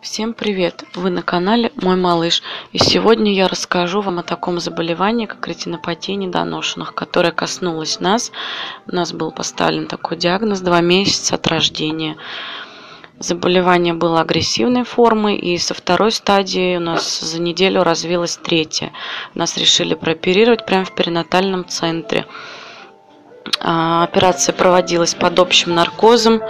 Всем привет! Вы на канале Мой Малыш. И сегодня я расскажу вам о таком заболевании, как ретинопатия недоношенных, которое коснулось нас. У нас был поставлен такой диагноз 2 месяца от рождения. Заболевание было агрессивной формы, и со второй стадии у нас за неделю развилась третья. Нас решили прооперировать прямо в перинатальном центре. А, операция проводилась под общим наркозом.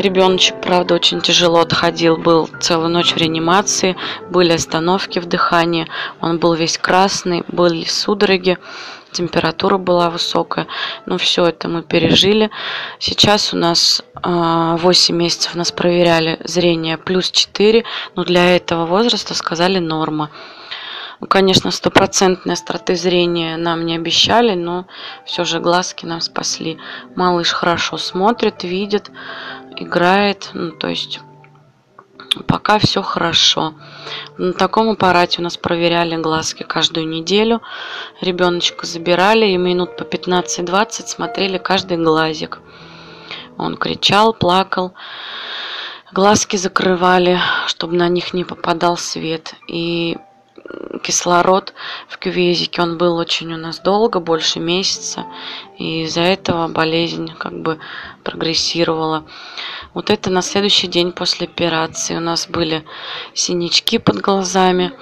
Ребеночек, правда, очень тяжело отходил, был целую ночь в реанимации, были остановки в дыхании, он был весь красный, были судороги, температура была высокая. Ну, все это мы пережили. Сейчас у нас 8 а, месяцев нас проверяли зрение плюс 4, но для этого возраста сказали норма. Ну, конечно, стопроцентной остроты зрения нам не обещали, но все же глазки нам спасли. Малыш хорошо смотрит, видит, играет, ну, то есть пока все хорошо. На таком аппарате у нас проверяли глазки каждую неделю. Ребеночка забирали и минут по 15-20 смотрели каждый глазик. Он кричал, плакал. Глазки закрывали, чтобы на них не попадал свет. И кислород в кювезике, он был очень у нас долго, больше месяца, и из-за этого болезнь как бы прогрессировала. Вот это на следующий день после операции у нас были синячки под глазами.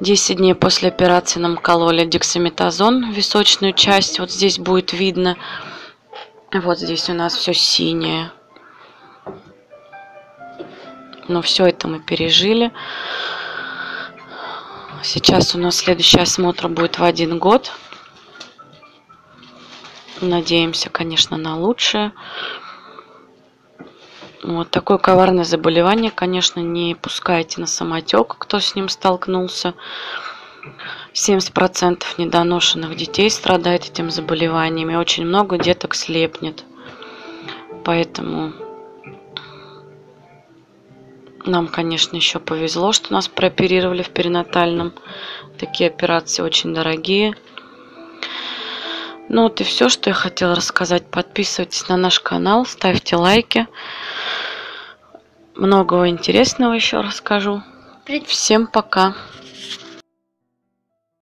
10 дней после операции нам кололи дексаметазон, височную часть, вот здесь будет видно. Вот здесь у нас все синее. Но все это мы пережили. Сейчас у нас следующий осмотр будет в один год. Надеемся, конечно, на лучшее. Вот такое коварное заболевание, конечно, не пускайте на самотек, кто с ним столкнулся. 70% недоношенных детей страдает этим заболеванием, и очень много деток слепнет. Поэтому нам, конечно, еще повезло, что нас прооперировали в перинатальном. Такие операции очень дорогие. Ну вот и все, что я хотела рассказать. Подписывайтесь на наш канал, ставьте лайки. Многого интересного еще расскажу. Всем пока.